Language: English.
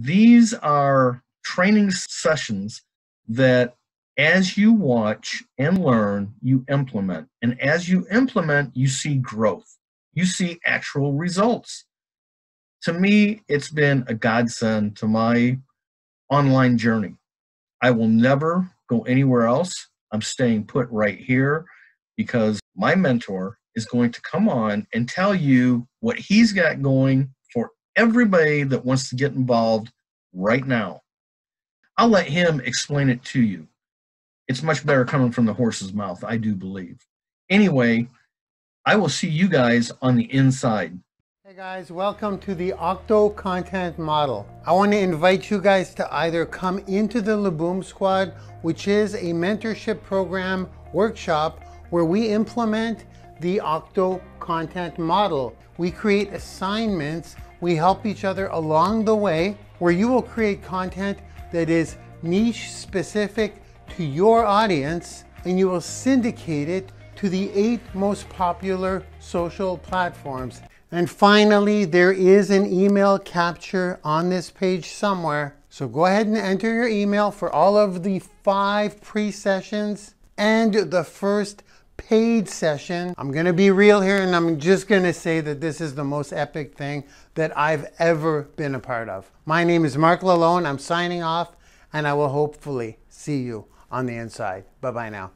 These are training sessions that as you watch and learn, you implement. And as you implement, you see growth, you see actual results. To me, it's been a godsend to my online journey. I will never go anywhere else. I'm staying put right here because my mentor is going to come on and tell you what he's got going everybody that wants to get involved right now. I'll let him explain it to you. It's much better coming from the horse's mouth, I do believe. Anyway, I will see you guys on the inside. Hey guys, welcome to the Octo Content Model. I want to invite you guys to either come into the Laboom Squad, which is a mentorship program workshop where we implement the Octo Content Model. We create assignments, we help each other along the way, where you will create content that is niche specific to your audience, and you will syndicate it to the eight most popular social platforms. And finally, there is an email capture on this page somewhere. So go ahead and enter your email for all of the five pre-sessions and the first paid session. I'm gonna be real here and I'm just gonna say that this is the most epic thing that I've ever been a part of. My name is Mark Lalone. I'm signing off and I will hopefully see you on the inside. Bye-bye now.